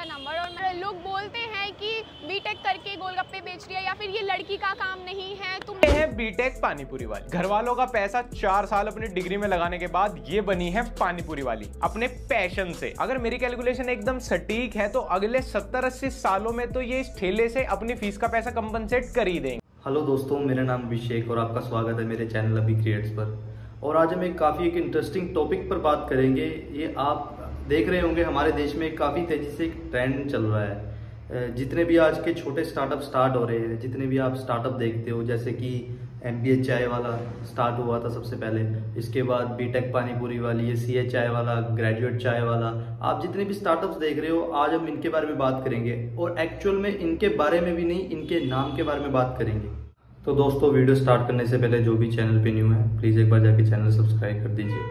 अच्छा नंबर और लोग बोलते हैं कि बीटेक करके गोलगप्पे बेच रही है या फिर ये लड़की का काम नहीं है तुम ये है बीटेक पानीपुरी वाली। घर वालों का पैसा चार साल अपनी डिग्री में लगाने के बाद ये बनी है पानीपुरी वाली अपने पैशन से। अगर मेरी कैलकुलेशन एकदम सटीक है तो अगले 70-80 सालों में तो ये इस ठेले से अपनी फ़ीस का पैसा कंपनसेट कर ही देंगे। हेलो दोस्तों मेरा नाम अभिषेक और आपका स्वागत है मेरे चैनल अभी क्रिएट्स पर। और आज हम एक काफ़ी एक इंटरेस्टिंग टॉपिक पर बात करेंगे। ये आप देख रहे होंगे, हमारे देश में काफ़ी तेज़ी से एक ट्रेंड चल रहा है। जितने भी आज के छोटे स्टार्टअप स्टार्ट हो रहे हैं, जितने भी आप स्टार्टअप देखते हो, जैसे कि एम बी एच चाय वाला स्टार्ट हुआ था सबसे पहले, इसके बाद बी टेक पानीपुरी वाली, ये सी चाय वाला ग्रेजुएट चाय वाला, आप जितने भी स्टार्टअप्स देख रहे हो, आज हम इनके बारे में बात करेंगे, और एक्चुअल में इनके बारे में भी नहीं, इनके नाम के बारे में बात करेंगे। तो दोस्तों, वीडियो स्टार्ट करने से पहले जो भी चैनल पे न्यू है प्लीज़ एक बार जाके चैनल सब्सक्राइब कर दीजिए।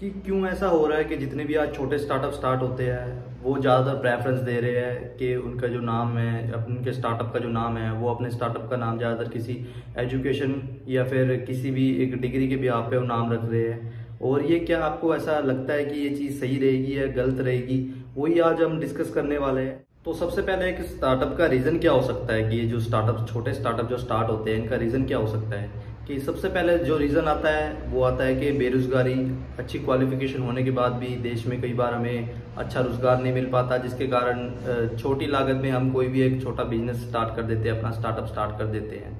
कि क्यों ऐसा हो रहा है कि जितने भी आज छोटे स्टार्टअप स्टार्ट होते हैं, वो ज़्यादातर प्रेफरेंस दे रहे हैं कि उनका जो नाम है उनके स्टार्टअप का जो नाम है, वो अपने स्टार्टअप का नाम ज़्यादातर किसी एजुकेशन या फिर किसी भी एक डिग्री के भी आप पे वो नाम रख रहे हैं। और ये क्या आपको ऐसा लगता है कि ये चीज़ सही रहेगी या गलत रहेगी? वही आज हम डिस्कस करने वाले हैं। तो सबसे पहले एक स्टार्टअप का रीज़न क्या हो सकता है कि ये जो स्टार्टअप छोटे स्टार्टअप जो स्टार्ट होते हैं, इनका रीज़न क्या हो सकता है? कि सबसे पहले जो रीज़न आता है, वो आता है कि बेरोज़गारी, अच्छी क्वालिफिकेशन होने के बाद भी देश में कई बार हमें अच्छा रोज़गार नहीं मिल पाता, जिसके कारण छोटी लागत में हम कोई भी एक छोटा बिज़नेस स्टार्ट कर देते हैं, अपना स्टार्टअप स्टार्ट कर देते हैं।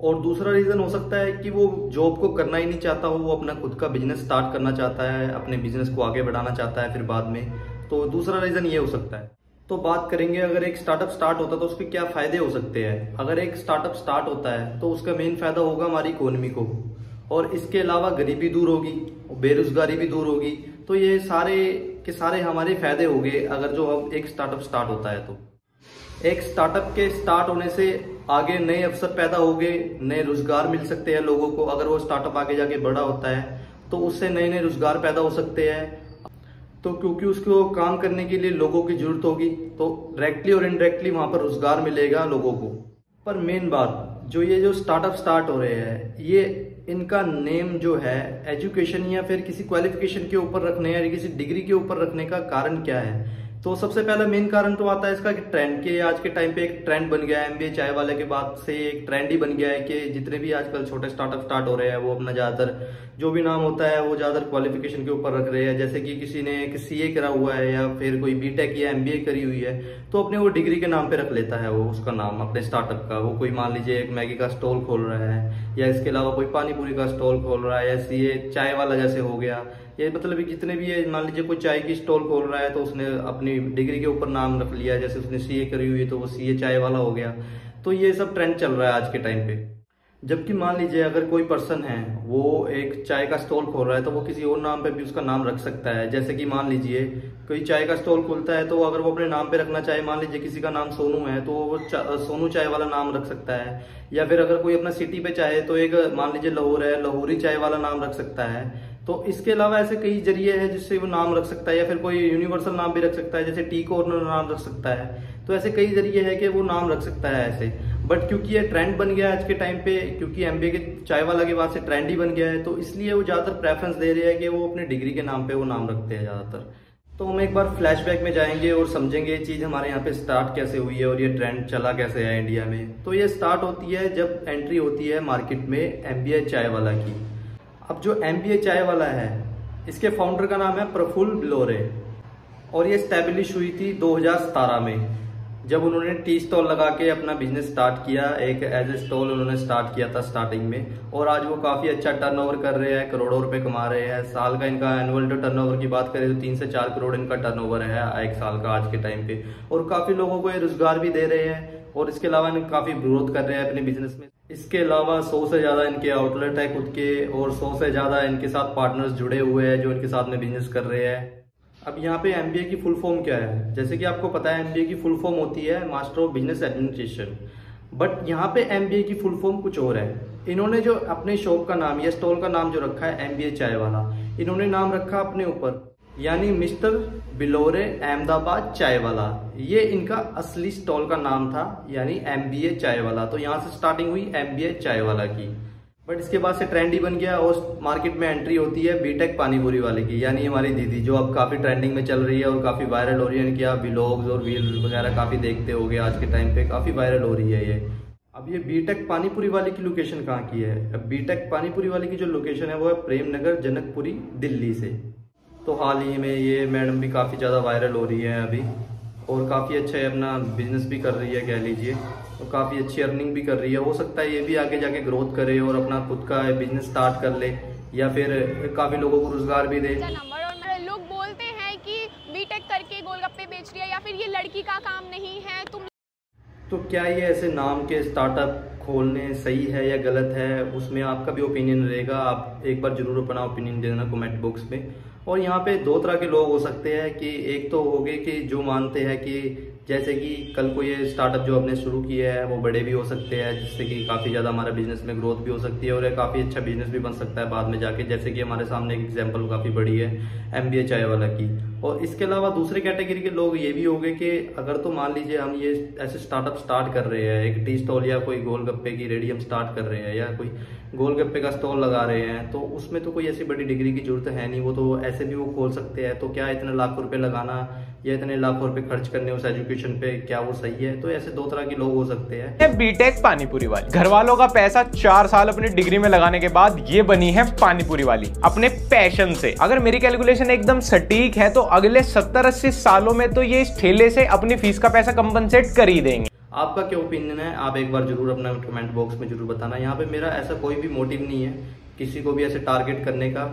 और दूसरा रीज़न हो सकता है कि वो जॉब को करना ही नहीं चाहता हो, वो अपना खुद का बिज़नेस स्टार्ट करना चाहता है, अपने बिज़नेस को आगे बढ़ाना चाहता है फिर बाद में। तो दूसरा रीज़न ये हो सकता है। तो बात करेंगे, अगर एक स्टार्टअप स्टार्ट होता है तो उसके क्या फ़ायदे हो सकते हैं? अगर एक स्टार्टअप स्टार्ट होता है तो उसका मेन फ़ायदा होगा हमारी इकोनॉमी को। और इसके अलावा गरीबी दूर होगी, बेरोजगारी भी दूर होगी तो ये सारे के सारे हमारे फ़ायदे हो गए, अगर जो अब एक स्टार्टअप स्टार्ट होता है तो। एक स्टार्टअप के स्टार्ट होने से आगे नए अवसर पैदा हो गए, नए रोज़गार मिल सकते हैं लोगों को। अगर वो स्टार्टअप आगे जाके बड़ा होता है तो उससे नए नए रोज़गार पैदा हो सकते हैं। तो क्योंकि उसको काम करने के लिए लोगों की ज़रूरत होगी तो डायरेक्टली और इनडायरेक्टली वहाँ पर रोज़गार मिलेगा लोगों को। पर मेन बात, जो ये जो स्टार्टअप स्टार्ट हो रहे हैं, ये इनका नेम जो है एजुकेशन या फिर किसी क्वालिफिकेशन के ऊपर रखने या किसी डिग्री के ऊपर रखने का कारण क्या है? तो सबसे पहला मेन कारण तो आता है इसका कि ट्रेंड के आज के टाइम पे एक ट्रेंड बन गया है एमबीए चाय वाले के बाद से एक ट्रेंड ही बन गया है कि जितने भी आजकल छोटे स्टार्टअप स्टार्ट हो रहे हैं, वो अपना ज़्यादातर जो भी नाम होता है, वो ज़्यादातर क्वालिफिकेशन के ऊपर रख रहे हैं। जैसे कि किसी ने सी करा हुआ है या फिर कोई बीटेक या एमबीए करी हुई है तो अपने वो डिग्री के नाम पे रख लेता है वो, उसका नाम, अपने स्टार्टअप का। वो कोई मान लीजिए एक मैगी का स्टॉल खोल रहा है या इसके अलावा कोई पानी पूरी का स्टॉल खोल रहा है, या ये चाय वाला जैसे हो गया। ये मतलब जितने भी ये, मान लीजिए कोई चाय की स्टॉल खोल रहा है तो उसने अपनी डिग्री के ऊपर नाम रख लिया, जैसे उसने सीए करी हुई तो वो सीए चाय वाला हो गया। तो ये सब ट्रेंड चल रहा है आज के टाइम पे। जबकि मान लीजिए अगर कोई पर्सन है, वो एक चाय का स्टॉल खोल रहा है तो वो किसी और नाम पे भी उसका नाम रख सकता है। जैसे कि मान लीजिए, कोई चाय का स्टॉल खोलता है तो अगर वो अपने नाम पे रखना चाहे, मान लीजिए किसी का नाम सोनू है तो वो सोनू चाय वाला नाम रख सकता है। या फिर अगर कोई अपना सिटी पे चाहे तो एक, मान लीजिए लाहौर है, लाहौरी चाय वाला नाम रख सकता है। तो इसके अलावा ऐसे कई ज़रिए हैं जिससे वो नाम रख सकता है, या फिर कोई यूनिवर्सल नाम भी रख सकता है, जैसे टी कॉर्नर नाम रख सकता है। तो ऐसे कई ज़रिए है कि वो नाम रख सकता है ऐसे। बट क्योंकि ये ट्रेंड बन गया है आज के टाइम पे, क्योंकि एमबीए के चाय वाला के बाद से ट्रेंड ही बन गया है तो इसलिए वो ज़्यादातर प्रेफरेंस दे रहे हैं कि वो अपने डिग्री के नाम पे वो नाम रखते हैं ज़्यादातर। तो हम एक बार फ्लैशबैक में जाएँगे और समझेंगे ये चीज़ हमारे यहाँ पे स्टार्ट कैसे हुई है और ये ट्रेंड चला कैसे है इंडिया में। तो ये स्टार्ट होती है जब एंट्री होती है मार्केट में एम चाय वाला की। अब जो एम चाय वाला है, इसके फाउंडर का नाम है प्रफुल्ल बिलोरे और ये स्टैब्लिश हुई थी 2017 में। जब उन्होंने टी स्टॉल लगा के अपना बिज़नेस स्टार्ट किया, एक एज ए स्टॉल उन्होंने स्टार्ट किया था स्टार्टिंग में, और आज वो काफ़ी अच्छा टर्नओवर कर रहे हैं, करोड़ों रुपए कमा रहे हैं। साल का इनका एनुअल टर्नओवर की बात करें तो तीन से चार करोड़ इनका टर्नओवर है एक साल का आज के टाइम पे। और काफ़ी लोगों को ये रोज़गार भी दे रहे हैं, और इसके अलावा काफ़ी ग्रोथ कर रहे हैं अपने बिज़नेस में। इसके अलावा सौ से ज़्यादा इनके आउटलेट है खुद के, और सौ से ज़्यादा इनके साथ पार्टनर्स जुड़े हुए हैं, जो इनके साथ में बिज़नेस कर रहे हैं। अब यहाँ पे एमबीए की फुल फॉर्म क्या है? जैसे कि आपको पता है एमबीए की फुल फॉर्म होती है master of business administration but यहाँ पे एमबीए की फुल फॉर्म कुछ और है. इन्होंने जो अपने शॉप का नाम, या स्टॉल का नाम जो रखा है एमबीए चाय वाला, इन्होंने नाम रखा अपने ऊपर. यानी मिस्टर बिलोरे अहमदाबाद चाय वाला. ये इनका असली स्टॉल का नाम था, यानी एमबीए चाय वाला. तो यहाँ से स्टार्टिंग हुई एमबीए चाय वाला की. बट इसके बाद से ट्रेंड ही बन गया और मार्केट में एंट्री होती है बीटेक पानीपुरी वाले की, यानी हमारी दीदी जो अब काफ़ी ट्रेंडिंग में चल रही है और काफ़ी वायरल हो रही है कि आप व्लॉग्स और वील वगैरह काफ़ी देखते होगे आज के टाइम पे, काफ़ी वायरल हो रही है ये। अब ये बीटेक पानीपुरी वाले की लोकेशन कहाँ की है? अब बीटेक पानीपुरी वाले की जो लोकेशन है, वो है प्रेम नगर जनकपुरी दिल्ली से। तो हाल ही में ये मैडम भी काफ़ी ज़्यादा वायरल हो रही है अभी। और काफ़ी अच्छा है अपना बिज़नेस भी कर रही है कह लीजिए। और काफ़ी अच्छी अर्निंग भी कर रही है। हो सकता है ये भी आगे जाके ग्रोथ करे और अपना खुद का बिज़नेस स्टार्ट कर ले या फिर काफ़ी लोगों को रोज़गार भी दे। लोग बोलते हैं कि बीटेक करके गोलगप्पे बेच रही है या फिर ये लड़की का काम नहीं है तुम तो क्या ये ऐसे नाम के स्टार्टअप खोलने सही है या गलत है? उसमें आपका भी ओपिनियन रहेगा। आप एक बार ज़रूर अपना ओपिनियन दे देना कमेंट बॉक्स में। और यहाँ पे दो तरह के लोग हो सकते हैं कि एक तो हो गए कि जो मानते हैं कि जैसे कि कल को ये स्टार्टअप जो आपने शुरू किया है, वो बड़े भी हो सकते हैं, जिससे कि काफ़ी ज़्यादा हमारा बिज़नेस में ग्रोथ भी हो सकती है और ये काफ़ी अच्छा बिज़नेस भी बन सकता है बाद में जाके, जैसे कि हमारे सामने एक एग्ज़ाम्पल काफ़ी बड़ी है एम बी चाय वाला की। और इसके अलावा दूसरे कैटेगरी के लोग ये भी हो गए कि अगर तो मान लीजिए हम ये ऐसे स्टार्टअप स्टार्ट कर रहे हैं, एक टी स्टॉल या कोई गोलगप्पे की रेडी हम स्टार्ट कर रहे हैं या कोई गोलगप्पे का स्टॉल लगा रहे हैं तो उसमें तो कोई ऐसी बड़ी डिग्री की ज़रूरत है नहीं, वो तो ऐसे भी वो खोल सकते हैं तो क्या इतने लाख रुपए लगाना या इतने लाखों रुपए खर्च करने उस एजुकेशन पे क्या वो सही है? तो ऐसे दो तरह के लोग हो सकते हैं। बीटेक पानीपुरी वाली। घर वालों का पैसा चार साल अपनी डिग्री में लगाने के बाद ये बनी है पानीपुरी वाली। अपने पैशन से। अगर मेरी कैलकुलेशन एकदम सटीक है तो अगले सत्तर अस्सी सालों में तो ये इस ठेले से अपनी फ़ीस का पैसा कंपनसेट कर ही देंगे। आपका क्या ओपिनियन है? आप एक बार ज़रूर अपना कमेंट बॉक्स में ज़रूर बताना। यहाँ पे मेरा ऐसा कोई भी मोटिव नहीं है किसी को भी ऐसे टारगेट करने का।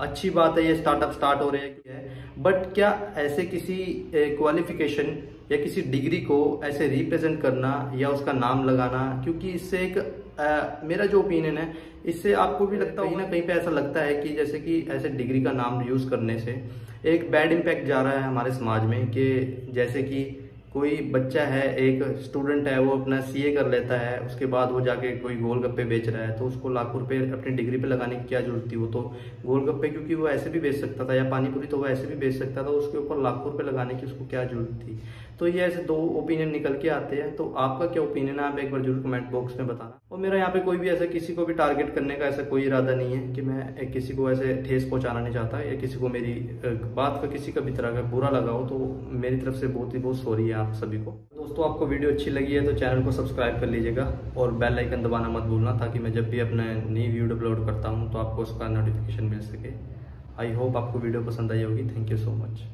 अच्छी बात है ये स्टार्टअप स्टार्ट हो रहे हैं। बट क्या ऐसे किसी क्वालिफिकेशन या किसी डिग्री को ऐसे रिप्रेजेंट करना या उसका नाम लगाना? क्योंकि इससे एक आ, मेरा जो ओपिनियन है इससे आपको भी लगता कहीं ना कहीं पे ऐसा लगता है कि जैसे कि ऐसे डिग्री का नाम यूज़ करने से एक बैड इम्पैक्ट जा रहा है हमारे समाज में कि जैसे कि कोई बच्चा है, एक स्टूडेंट है, वो अपना सीए कर लेता है, उसके बाद वो जाके कोई गोल गप्पे बेच रहा है तो उसको लाखों रुपए अपनी डिग्री पे लगाने की क्या ज़रूरत थी वो तो गोल गप्पे क्योंकि वो ऐसे भी बेच सकता था या पानीपुरी तो वो ऐसे भी बेच सकता था, उसके ऊपर लाखों रुपये लगाने की उसको क्या ज़रूरत थी? तो ये ऐसे दो ओपिनियन निकल के आते हैं। तो आपका क्या ओपिनियन है? आप एक बार ज़रूर कमेंट बॉक्स में बताना। और मेरा यहाँ पे कोई भी ऐसा किसी को भी टारगेट करने का ऐसा कोई इरादा नहीं है कि मैं किसी को ऐसे ठेस पहुंचाना नहीं चाहता या किसी को मेरी बात का किसी का भी तरह का बुरा लगा हो तो मेरी तरफ़ से बहुत ही बहुत सॉरी है आप सभी को। दोस्तों, आपको वीडियो अच्छी लगी है तो चैनल को सब्सक्राइब कर लीजिएगा और बेल आइकन दबाना मत भूलना ताकि मैं जब भी अपने नई वीडियो अपलोड करता हूँ तो आपको उसका नोटिफिकेशन मिल सके। आई होप आपको वीडियो पसंद आई होगी। Thank you so much